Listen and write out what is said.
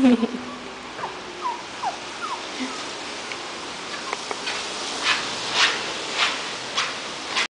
フフフ。